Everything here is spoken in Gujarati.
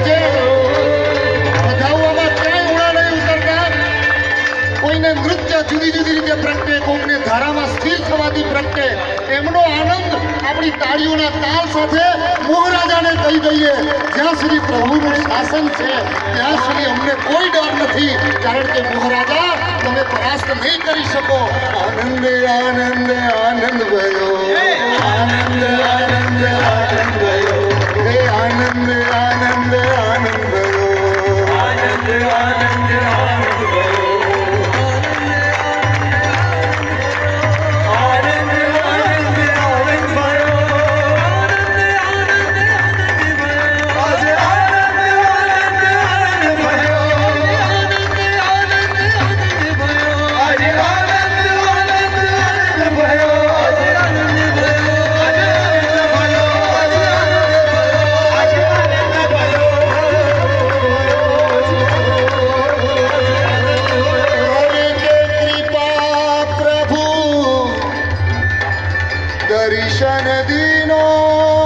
આજે વધાવવામાં ક્યાંય ઉડા નહીં ઉતરતા કોઈને નૃત્ય જુદી રીતે પ્રગટે કોઈને ધારામાં સ્થિર થવાથી પ્રગટે. એમનો આનંદ આપણી તાળીઓના તાલ સાથે મોહરાજાને કહી દઈએ જ્યાં સુધી પ્રભુનું છે ત્યાં સુધી અમને કોઈ ડર નથી કારણ કે મોહરાજા તમે પરાસ્ત નહીં કરી શકો. આનંદ આનંદ આનંદ ભયો આનંદ ആനന്ദ ആനന്ദ ആനന്ദ दर्शन दीनो।